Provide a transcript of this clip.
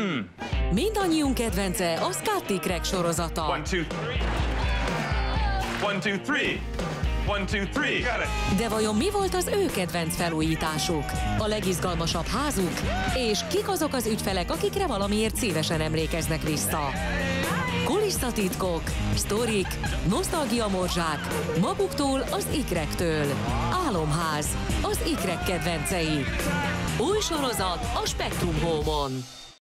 Mm. Mindannyiunk kedvence a Scotty Crack sorozata. One, two, three. One, two, three. One, two, three. Got it. De vajon mi volt az ő kedvenc felújításuk? A legizgalmasabb házuk? És kik azok az ügyfelek, akikre valamiért szívesen emlékeznek vissza? Kulisszatitkok, sztorik, nosztalgia morzsák, maguktól az ikrektől. Álomház, az ikrek kedvencei. Új sorozat a Spektrum Home-on.